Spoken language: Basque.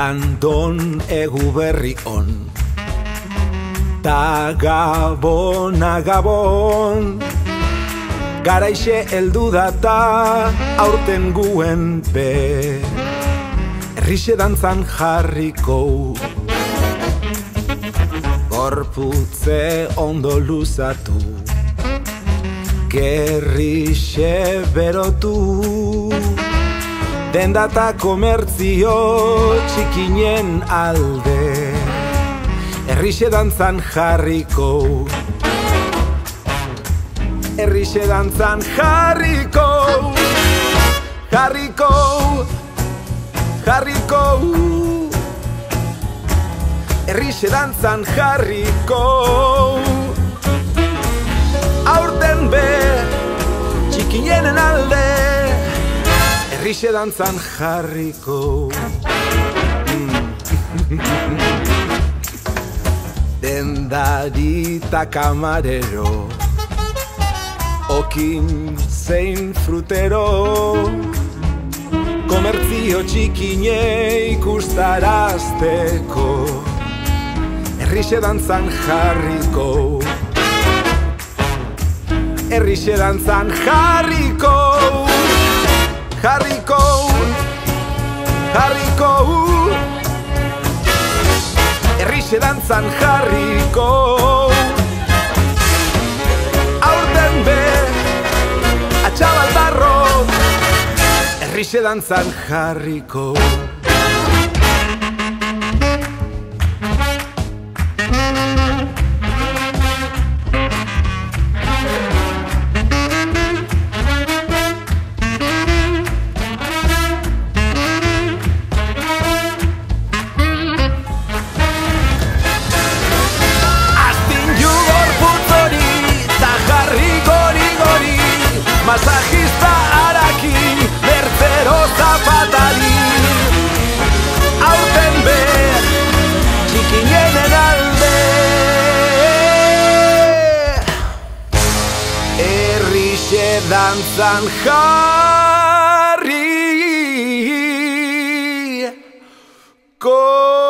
Dandon egu berri on. Ta gabon Garaixe eldu data aurten guen be. Errixe dantzan jarriko. Gorputze ondo luzatu. Gerrixe berotu Dendata komertzio txikinen alde. Errixe dantzan jarriko. Errixe dantzan jarriko. Jarriko. Jarriko. Errixe dantzan jarriko. Aurten be Txikinenen alde Errixe dantzan jarriko. Dendari eta kamarero. Okin zein frutero. Komertzio txikine ikustarazteko Errixe dantzan jarriko. Errixe dantzan jarriko Jarriko Jarriko Errixe dantzan jarriko Aurten be Atxabaldarro Errixe dantzan jarriko zapatari. Aurten behar txikienen alde. Herri dantzan jarri. Ko